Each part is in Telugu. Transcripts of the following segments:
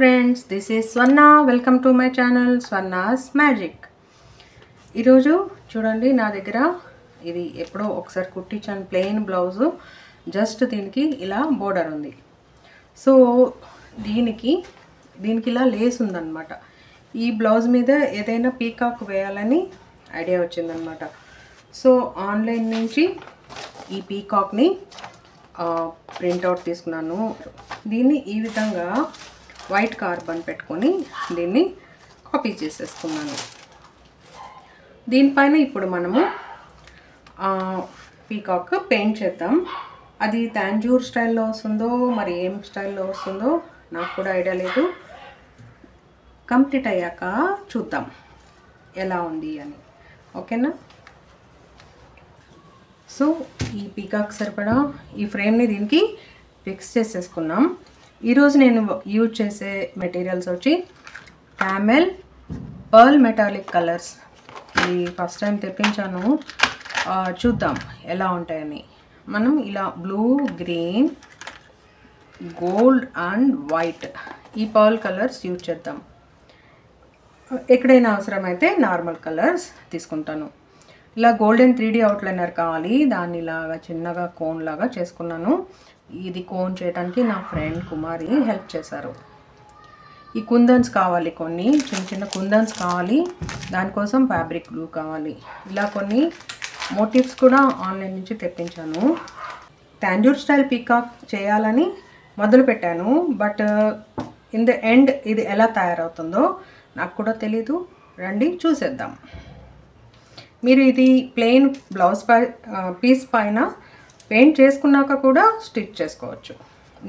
Friends this is Swarna welcome to my channel Swarna's magic ఈరోజు చూడండి నా దగ్గర ఇది ఎప్పుడో ఒకసారి కుట్టించాను ప్లెయిన్ బ్లౌజు జస్ట్ దీనికి ఇలా బోర్డర్ ఉంది. సో దీనికి దీనికి ఇలా లేస్ ఉందన్నమాట. ఈ బ్లౌజ్ మీద ఏదైనా పీకాక్ వేయాలని ఐడియా వచ్చిందనమాట సో ఆన్లైన్ నుంచి ఈ పీకాక్ని ప్రింట్అవుట్ తీసుకున్నాను. దీన్ని ఈ విధంగా వైట్ కార్బన్ పెట్టుకొని దీన్ని కాపీ చేసేసుకున్నాను. దీనిపైన ఇప్పుడు మనము పీకాక్ పెయింట్ చేద్దాం. అది తాంజూర్ స్టైల్లో వస్తుందో మరి ఏం స్టైల్లో వస్తుందో నాకు కూడా ఐడియా లేదు. కంప్లీట్ అయ్యాక చూద్దాం ఎలా ఉంది అని. ఓకేనా? సో ఈ పీకాక్ సరిపడా ఈ ఫ్రేమ్ని దీనికి ఫిక్స్ చేసేసుకున్నాం. ఈరోజు నేను యూజ్ చేసే మెటీరియల్స్ వచ్చి క్యామెల్ పర్ల్ మెటాలిక్ కలర్స్ ఇది ఫస్ట్ టైం తెప్పించాను. చూద్దాం ఎలా ఉంటాయని. మనం ఇలా blue green gold and white ఈ పర్ల్ కలర్స్ యూజ్ చేద్దాం. ఎక్కడైనా అవసరమైతే నార్మల్ కలర్స్ తీసుకుంటాను. ఇలా గోల్డెన్ త్రీ డీ అవుట్లైనర్ కావాలి. దాన్ని ఇలాగా చిన్నగా కోన్ లాగా చేసుకున్నాను. ఇది కోన్ చేయడానికి నా ఫ్రెండ్ కుమారి హెల్ప్ చేశారు. ఈ కుందన్స్ కావాలి కొన్ని. చిన్న చిన్న కుందన్స్ కావాలి. దానికోసం ఫ్యాబ్రిక్ గ్లూ కావాలి. ఇలా కొన్ని మోటివ్స్ కూడా ఆన్లైన్ నుంచి తెప్పించాను. తాంజూర్ స్టైల్ పీకాక్ చేయాలని మొదలు పెట్టాను. బట్ ఇన్ ద ఎండ్ ఇది ఎలా తయారవుతుందో నాకు కూడా తెలీదు. రండి చూసేద్దాం. మీరు ఇది ప్లెయిన్ బ్లౌజ్ పై పీస్ పైన పెయింట్ చేసుకున్నాక కూడా స్టిచ్ చేసుకోవచ్చు.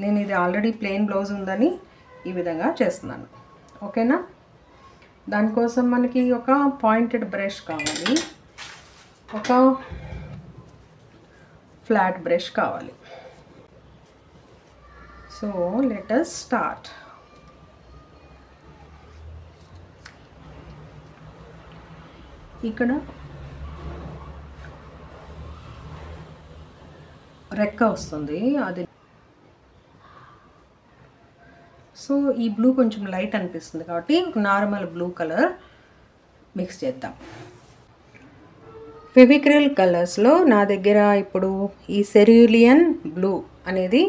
నేను ఇది ఆల్రెడీ ప్లెయిన్ బ్లౌజ్ ఉందని ఈ విధంగా చేస్తున్నాను. ఓకేనా దానికోసం మనకి ఒక పాయింటెడ్ బ్రష్ కావాలి. ఒక ఫ్లాట్ బ్రష్ కావాలి. సో లెటస్ స్టార్ట్ ఇక్కడ రెక్క వస్తుంది అది సో ఈ బ్లూ కొంచెం లైట్ అనిపిస్తుంది కాబట్టి నార్మల్ బ్లూ కలర్ మిక్స్ చేద్దాం. ఫెవిక్రిల్ కలర్స్లో నా దగ్గర ఇప్పుడు ఈ సెరూలియన్ బ్లూ అనేది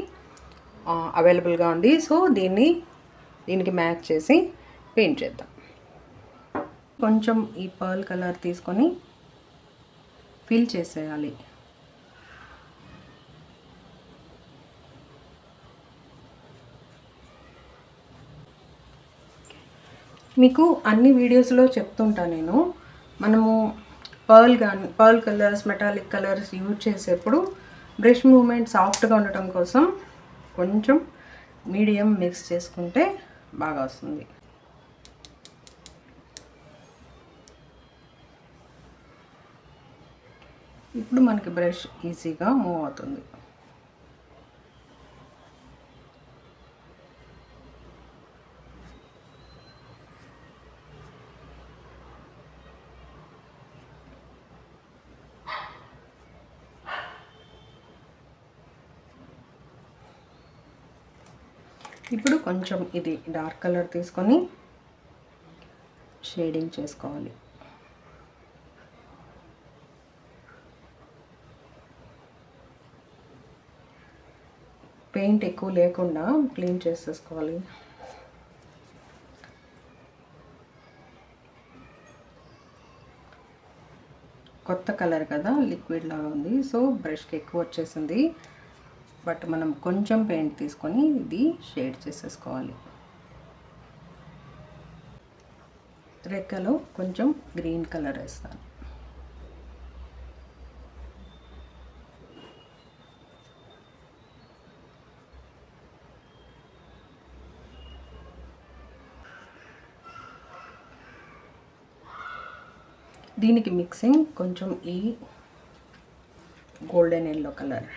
అవైలబుల్గా ఉంది. సో దీన్ని దీనికి మ్యాచ్ చేసి పెయింట్ చేద్దాం. కొంచెం ఈ పర్ల్ కలర్ తీసుకొని ఫిల్ చేసేయాలి. మీకు అన్ని వీడియోస్లో చెప్తుంటా నేను. మనము పర్ల్ కానీ pearl colours metallic colours use చేసేప్పుడు బ్రష్ మూమెంట్ సాఫ్ట్గా ఉండటం కోసం కొంచెం మీడియం మిక్స్ చేసుకుంటే బాగా వస్తుంది. ఇప్పుడు మనకి బ్రష్ ఈజీగా మూవ్ అవుతుంది. ఇప్పుడు కొంచెం ఇది డార్క్ కలర్ తీసుకొని షేడింగ్ చేసుకోవాలి. పెయింట్ ఎక్కువ లేకుండా క్లీన్ చేసేసుకోవాలి. కొత్త కలర్ కదా లిక్విడ్ లాగా ఉంది. సో బ్రష్కి ఎక్కువ వచ్చేసింది. బట్ మనం కొంచెం పెయింట్ తీసుకొని ఇది షేడ్ చేసేసుకోవాలి. రెక్కలో కొంచెం గ్రీన్ కలర్ వేస్తాను. దీనికి మిక్సింగ్ కొంచెం ఈ గోల్డెన్ ఎల్లో కలర్.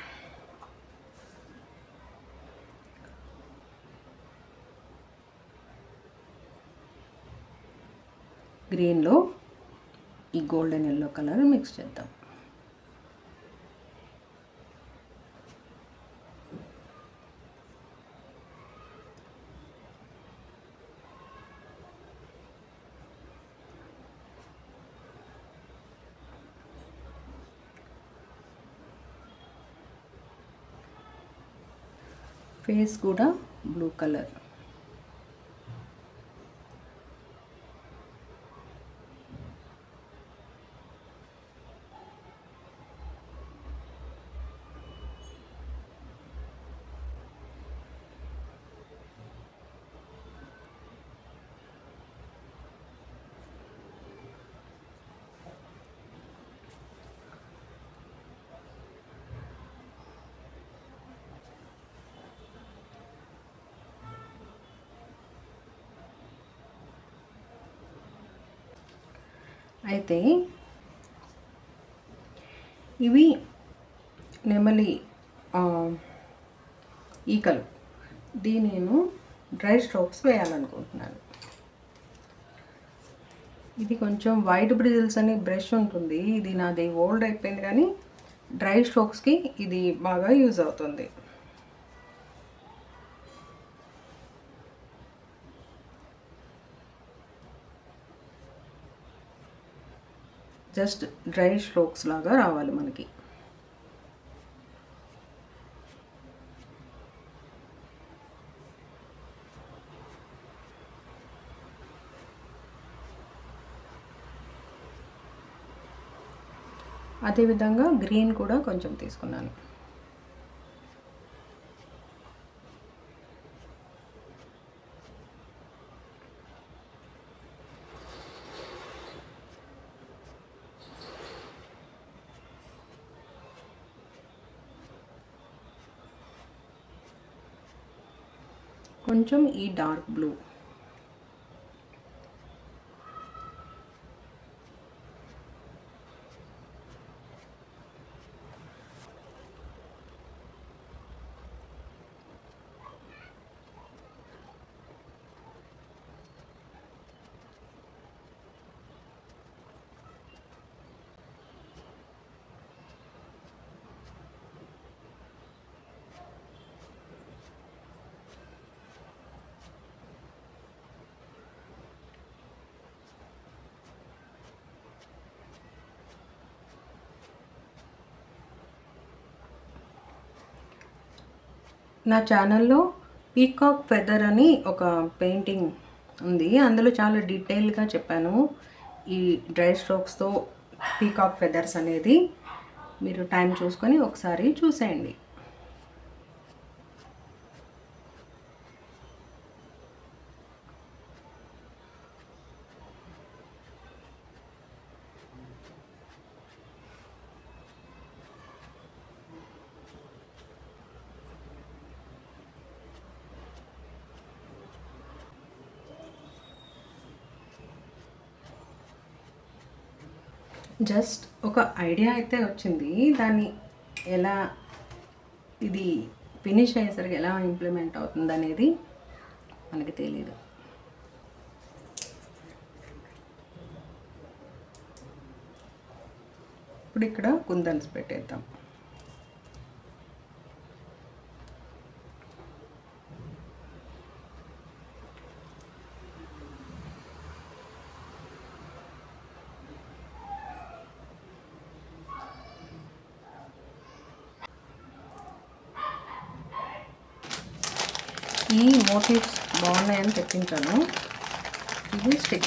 గ్రీన్లో ఈ గోల్డెన్ ఎల్లో కలర్ మిక్స్ చేద్దాం. ఫేస్ కూడా బ్లూ కలర్. అయితే ఇవి నెమలి ఈకలు. దీని నేను డ్రై స్ట్రోక్స్ వేయాలనుకుంటున్నాను. ఇది కొంచెం వైట్ బ్రిజిల్స్ అని బ్రష్ ఉంటుంది. ఇది నాది ఓల్డ్ అయిపోయింది కానీ డ్రై స్ట్రోక్స్కి ఇది బాగా యూజ్ అవుతుంది. జస్ట్ డ్రై స్ట్రోక్స్ లాగా రావాలి మనకి. అదేవిధంగా గ్రీన్ కూడా కొంచెం తీసుకున్నాను. కొంచెం ఈ డార్క్ బ్లూ. నా ఛానల్లో పీకాక్ ఫెదర్ అని ఒక పెయింటింగ్ ఉంది. అందులో చాలా డీటెయిల్గా చెప్పాను. ఈ డ్రై స్ట్రోక్స్తో పీకాక్ ఫెదర్స్ అనేది మీరు టైం చూసుకొని ఒకసారి చూసేయండి. జస్ట్ ఒక ఐడియా అయితే వచ్చింది. దాన్ని ఎలా ఇది ఫినిష్ అయ్యేసరికి ఎలా ఇంప్లిమెంట్ అవుతుంది అనేది మనకి తెలియదు ఇప్పుడు ఇక్కడ కుందన్స్ పెట్టేద్దాం ఈ మోటివ్స్ బాగున్నాయని తెప్పించాను. ఇది స్టిక్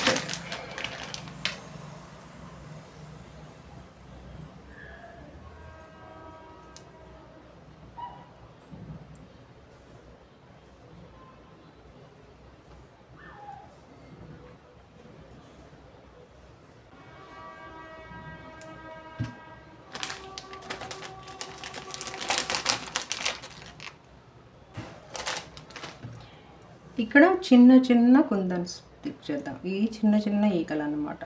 చిన్న చిన్న కుందన్స్ స్టిక్ చేద్దాం ఈ చిన్న చిన్న ఈకలు అన్నమాట.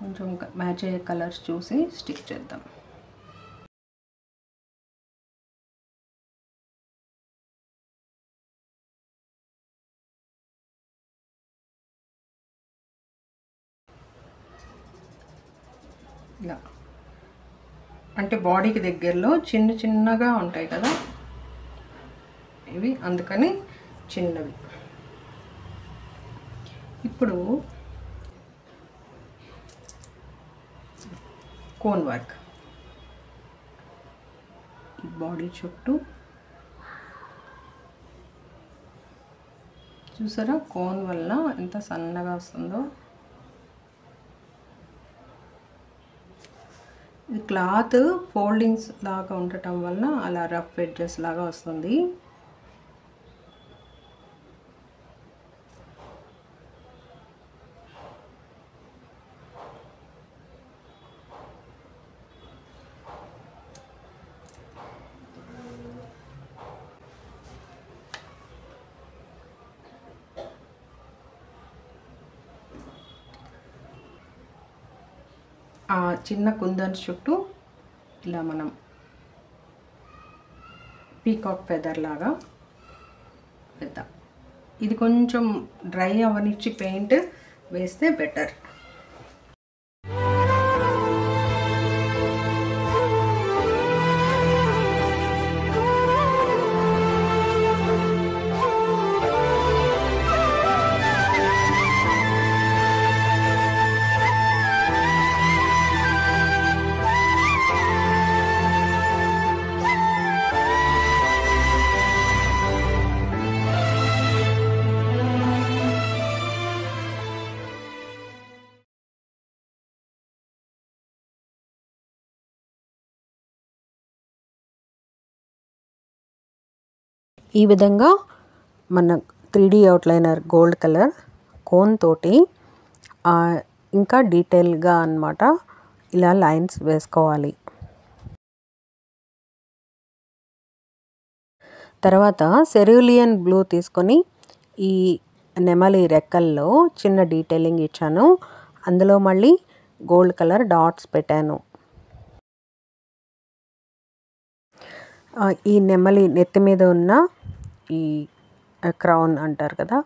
కొంచెం మ్యాచ్ అయ్యే కలర్స్ చూసి స్టిక్ చేద్దాం. ఇలా అంటే బాడీకి దగ్గరలో చిన్న చిన్నగా ఉంటాయి కదా? ఇవి అందుకని చిన్నవి. ఇప్పుడు కోన్ వర్క్ ఈ బాడీ చుట్టూ చూసారా? కోన్ వల్ల ఎంత సన్నగా వస్తుందో? క్లాత్ ఫోల్డింగ్స్ లాగా ఉండటం వల్ల అలా రఫ్ ఎడ్జెస్ లాగా వస్తుంది. ఆ చిన్న కుందన్స్ చుట్టూ ఇలా మనం పీకాక్ ఫెదర్ లాగా పెద్దాం ఇది కొంచెం డ్రై అవనిచ్చి పెయింట్ వేస్తే బెటర్ ఈ విధంగా మన three D outliner gold colour cone తోటి ఇంకా డీటెయిల్గా అన్నమాట ఇలా లైన్స్ వేసుకోవాలి. తర్వాత సెరూలియన్ బ్లూ తీసుకొని ఈ నెమలి రెక్కల్లో చిన్న డీటెయిలింగ్ ఇచ్చాను. అందులో మళ్ళీ గోల్డ్ కలర్ డాట్స్ పెట్టాను. ఈ నెమలి నెత్తి మీద ఉన్న ఈ క్రౌన్ అంటారు కదా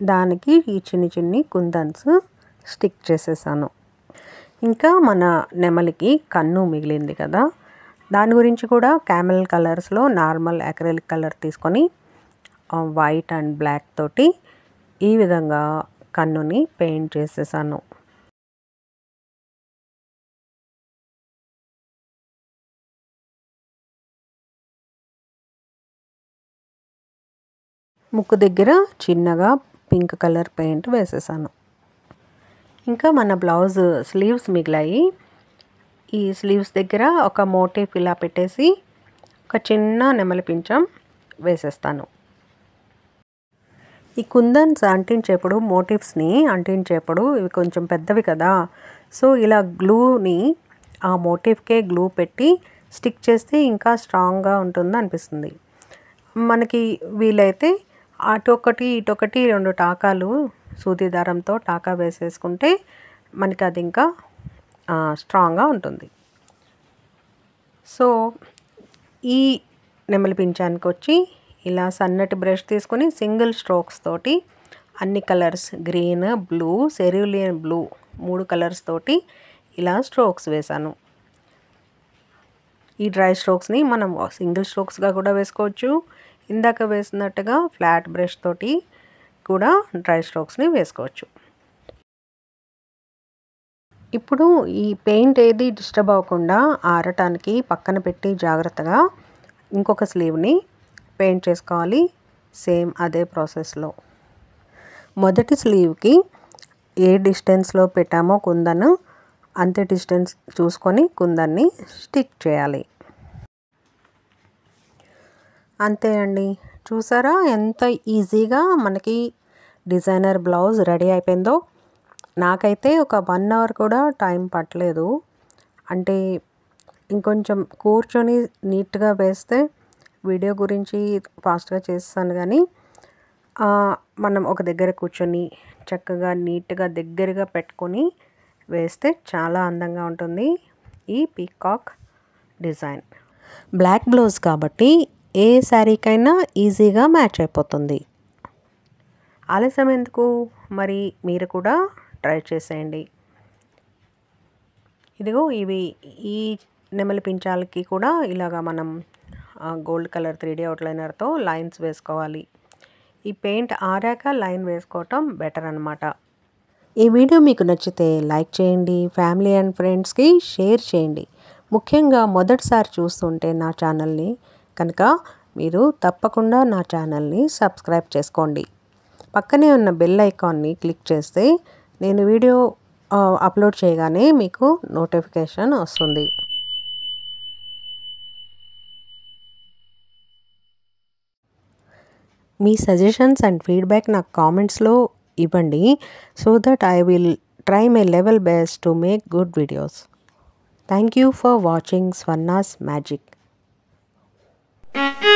దానికి ఈ చిన్ని చిన్ని కుందన్స్ స్టిక్ చేసేసాను. ఇంకా మన నెమలికి కన్ను మిగిలింది కదా దాని గురించి కూడా క్యామెల్ కలర్స్లో నార్మల్ అక్రెలిక్ కలర్ తీసుకొని వైట్ అండ్ బ్లాక్ తోటి ఈ విధంగా కన్నుని పెయింట్ చేసేసాను. ముక్కు దగ్గర చిన్నగా పింక్ కలర్ పెయింట్ వేసేసాను. ఇంకా మన బ్లౌజ్ స్లీవ్స్ మిగిలాయి. ఈ స్లీవ్స్ దగ్గర ఒక మోటిఫ్ ఇలా పెట్టేసి ఒక చిన్న నెమలి పించం వేసేస్తాను. ఈ కుందన్స్ అంటించేప్పుడు మోటివ్స్ని అంటించేప్పుడు ఇవి కొంచెం పెద్దవి కదా. సో ఇలా గ్లూని ఆ మోటివ్కే గ్లూ పెట్టి స్టిక్ చేస్తే ఇంకా స్ట్రాంగ్గా ఉంటుంది అనిపిస్తుంది మనకి వీలైతే అటొకటి ఇటొకటి రెండు టాకాలు సూది దారంతో టాకా వేసేసుకుంటే మనకి అది ఇంకా స్ట్రాంగ్గా ఉంటుంది. సో ఈ నెమలి పింఛానికి వచ్చి ఇలా సన్నటి బ్రష్ తీసుకొని సింగిల్ స్ట్రోక్స్ తోటి అన్ని colours green blue cerulean blue మూడు కలర్స్ తోటి ఇలా స్ట్రోక్స్ వేశాను. ఈ డ్రై స్ట్రోక్స్ని మనం సింగిల్ స్ట్రోక్స్గా కూడా వేసుకోవచ్చు. ఇందాక వేసినట్టుగా ఫ్లాట్ బ్రష్ తోటి కూడా డ్రై స్ట్రోక్స్ని వేసుకోవచ్చు. ఇప్పుడు ఈ పెయింట్ ఏది డిస్టర్బ్ అవ్వకుండా ఆరటానికి పక్కన పెట్టి జాగ్రత్తగా ఇంకొక స్లీవ్ని పెయింట్ చేసుకోవాలి. సేమ్ అదే ప్రాసెస్లో. మొదటి స్లీవ్కి ఏ డిస్టెన్స్లో పెట్టామో కుందను అంతే డిస్టెన్స్ చూసుకొని కుందన్ని స్టిక్ చేయాలి. అంతే అండి చూసారా ఎంత ఈజీగా మనకి డిజైనర్ బ్లౌజ్ రెడీ అయిపోయిందో. నాకైతే ఒక వన్ అవర్ కూడా టైం పట్టలేదు. అంటే ఇంకొంచెం కూర్చొని నీట్గా వేస్తే వీడియో గురించి ఫాస్ట్గా చేస్తాను కానీ మనం ఒక దగ్గర కూర్చొని చక్కగా నీట్గా దగ్గరగా పెట్టుకొని వేస్తే చాలా అందంగా ఉంటుంది ఈ పీకాక్ డిజైన్. బ్లాక్ బ్లౌజ్ కాబట్టి ఏ శారీకైనా ఈజీగా మ్యాచ్ అయిపోతుంది. ఆలస్యం ఎందుకు? మరి మీరు కూడా ట్రై చేసేయండి. ఇదిగో ఇవి ఈ నెమలి పించాలకి కూడా ఇలాగా మనం గోల్డ్ కలర్ త్రీ డీ అవుట్లైనర్తో లైన్స్ వేసుకోవాలి. ఈ పెయింట్ ఆరాక లైన్ వేసుకోవటం బెటర్ అనమాట ఈ వీడియో మీకు నచ్చితే లైక్ చేయండి ఫ్యామిలీ అండ్ ఫ్రెండ్స్కి షేర్ చేయండి. ముఖ్యంగా మొదటిసారి చూస్తుంటే నా ఛానల్ని కనుక మీరు తప్పకుండా నా ఛానల్ని సబ్స్క్రైబ్ చేసుకోండి. పక్కనే ఉన్న బెల్ ఐకాన్ని క్లిక్ చేస్తే నేను వీడియో అప్లోడ్ చేయగానే మీకు నోటిఫికేషన్ వస్తుంది. మీ సజెషన్స్ అండ్ ఫీడ్బ్యాక్ నాకు కామెంట్స్లో ఇవ్వండి. So that I will try my level best to make good videos. Thank you for watching Swarna's magic. Mm-hmm.